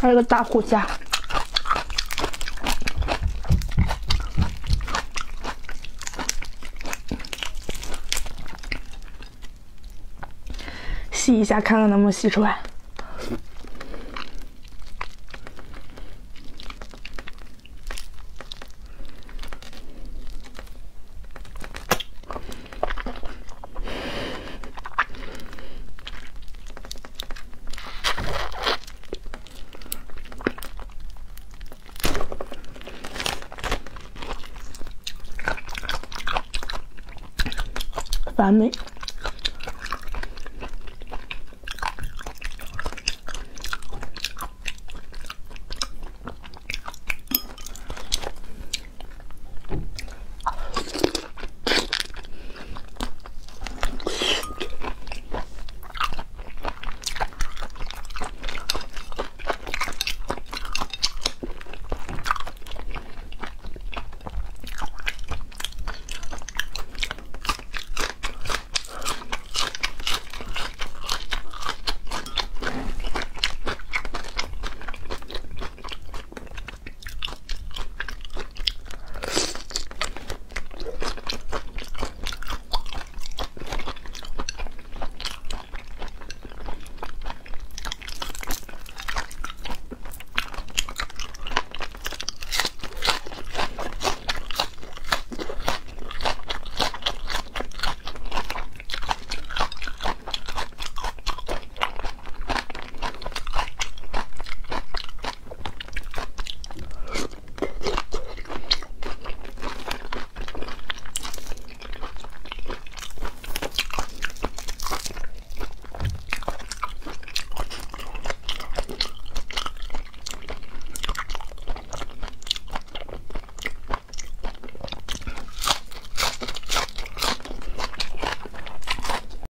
还有个大虎虾。洗一下，看看能不能洗出来。完美。